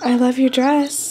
I love your dress.